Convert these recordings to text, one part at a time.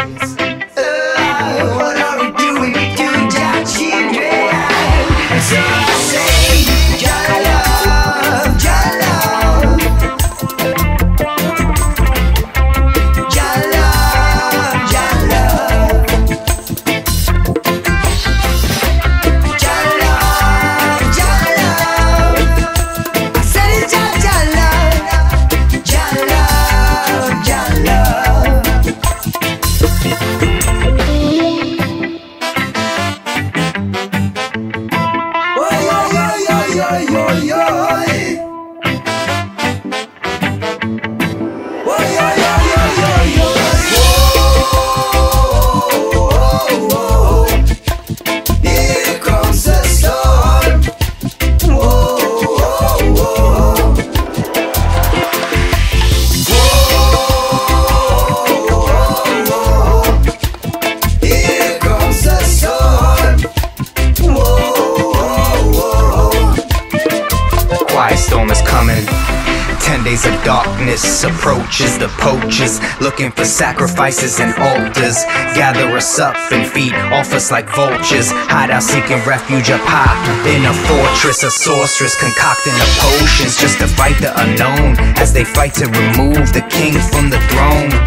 sacrifice. Quiet storm is coming. Ten days of darkness approaches the poachers, looking for sacrifices and altars. Gather us up and feed off us like vultures. Hide out seeking refuge up high in a fortress. A sorceress concocting the potions just to fight the unknown as they fight to remove the king from the throne.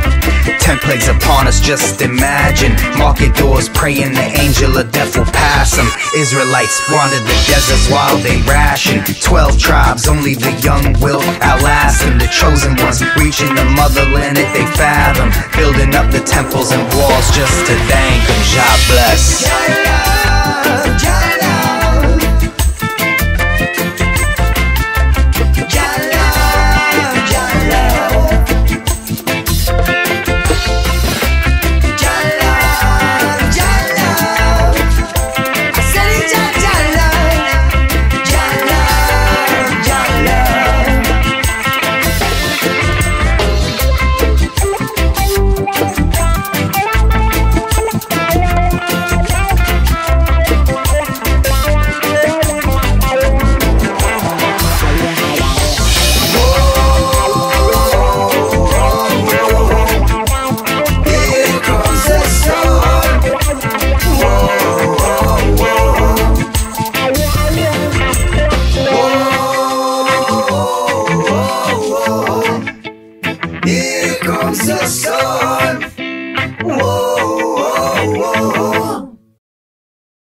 Ten plagues upon us, just imagine. Market doors praying the angel of death will pass them. Israelites wander the deserts while they ration. Twelve tribes, only the young will outlast them. The chosen ones reaching the motherland if they fathom. Building up the temples and walls just to thank them. God bless. here comes the sun. Whoa.